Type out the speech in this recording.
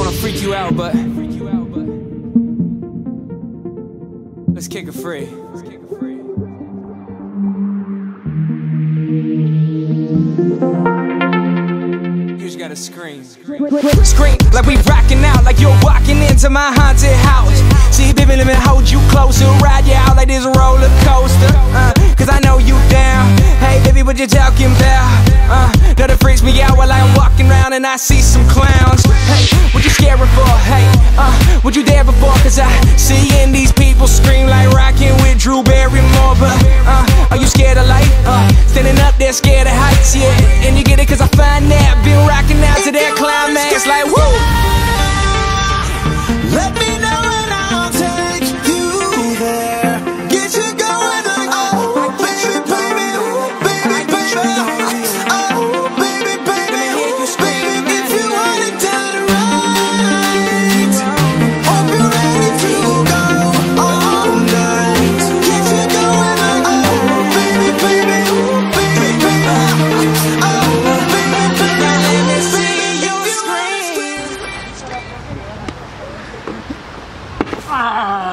wanna freak you out, but let's kick it free. You just gotta scream. Scream like we rocking out, like you're walking into my haunted house. See, baby, let me hold you closer, ride you out like this roller coaster. Uh, Cause I know you down. Hey, baby, what you talking about? And I see some clowns. Hey, what you scared for? Hey, uh, what you there before? Cause I seeing these people scream like rocking with Drew Barrymore. But, uh, are you scared of light? Uh, standing up there, scared of heights, yeah. And you get it cause I find that. Been rocking out to that climax it's like, woo! 啊